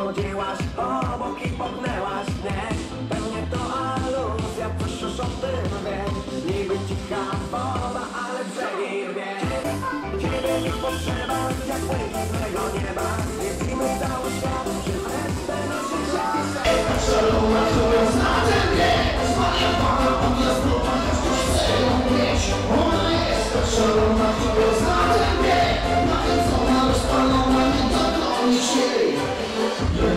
technology was. Oh. Nie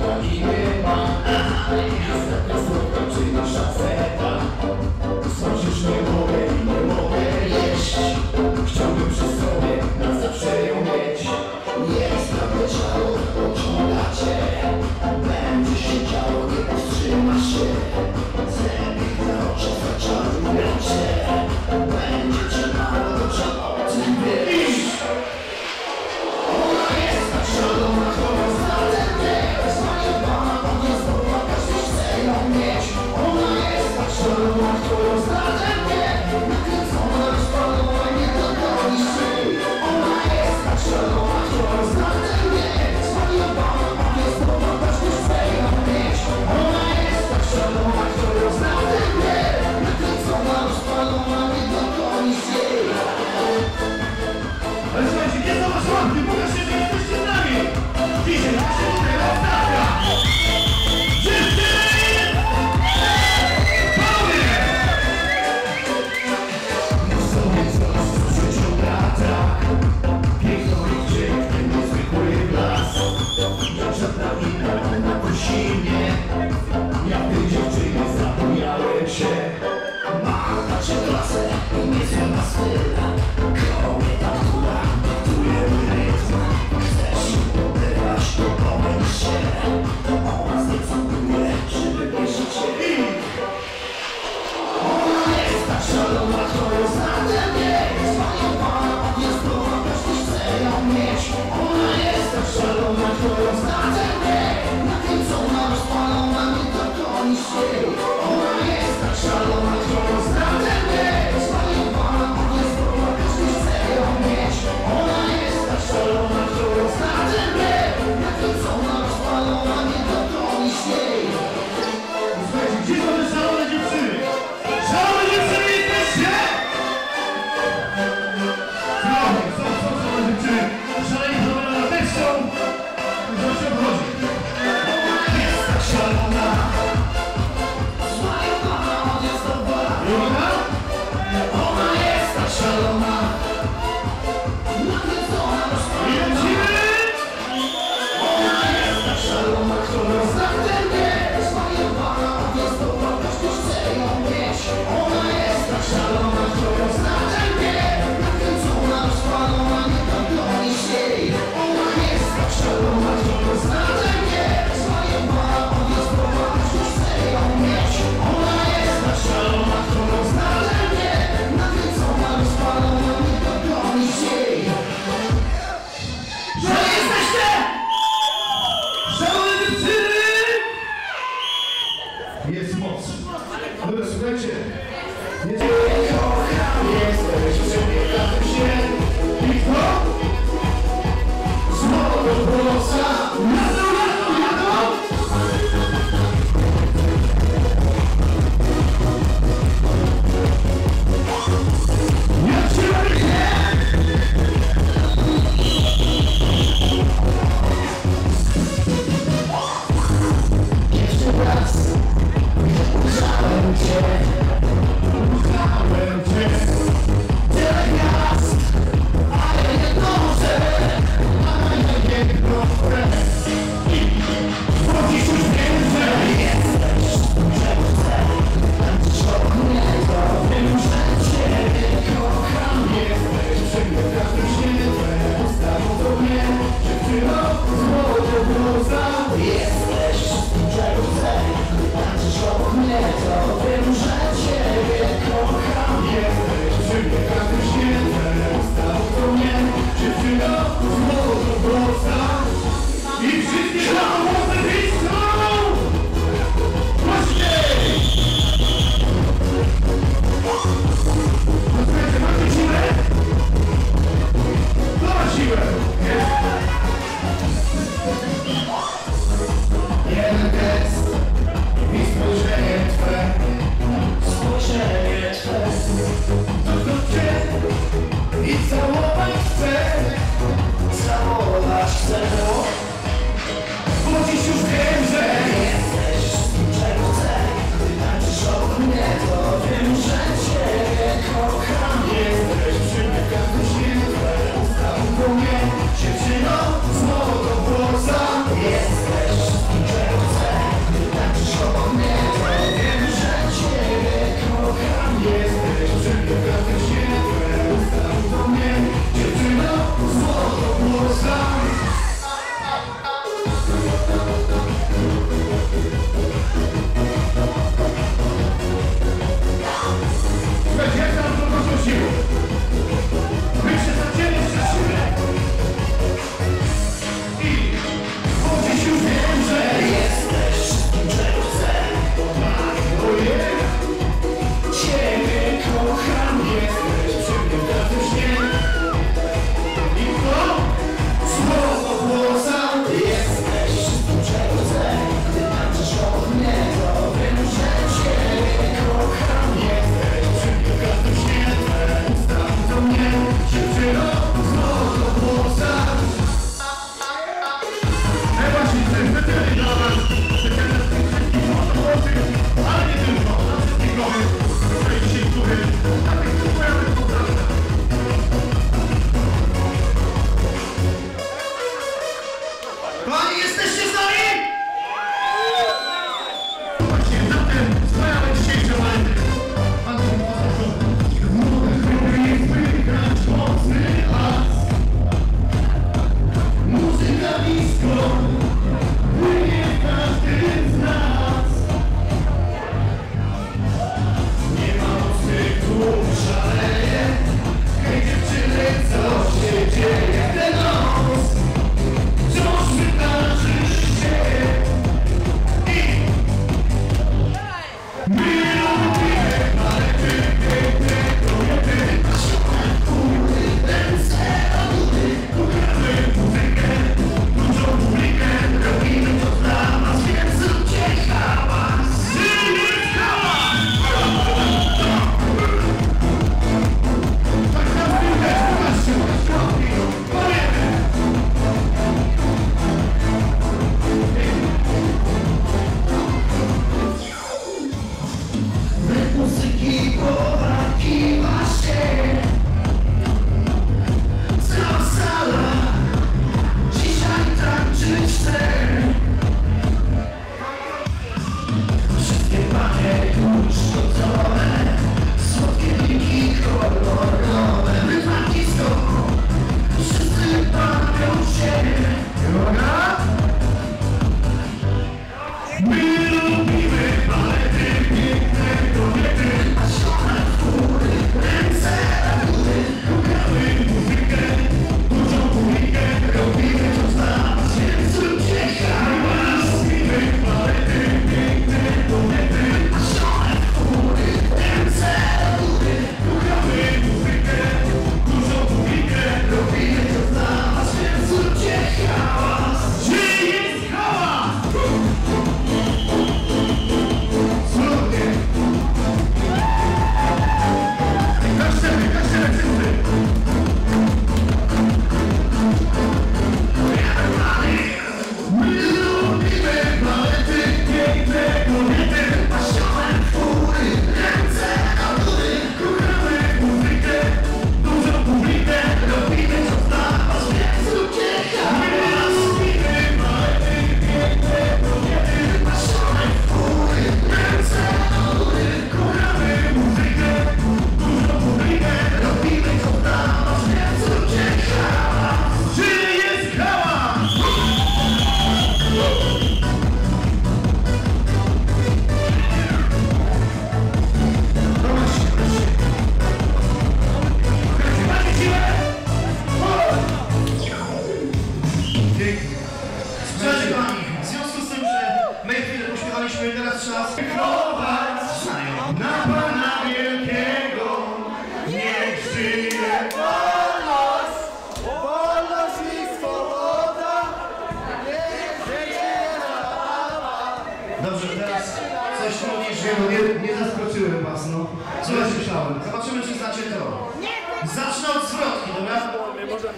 ma, nie ma, a, jasna ta słodka przynosz szansę Jesteś w Jeruzalem, gdy patrzysz obok mnie, to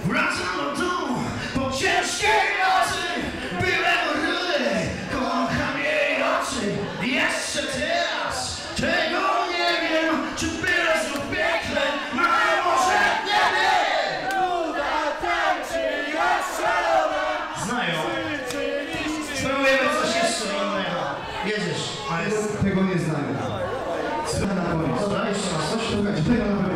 Wracam do domu. Po ciężkiej nocy byłem rudy, kocham jej oczy. Jeszcze teraz tego nie wiem, czy byle lub piekle A może nie wiem. Znają Spróbujemy coś jeszcze innego Jedziesz, maestro. Tego nie znają. Co na raz coś? Słuchajcie, tego na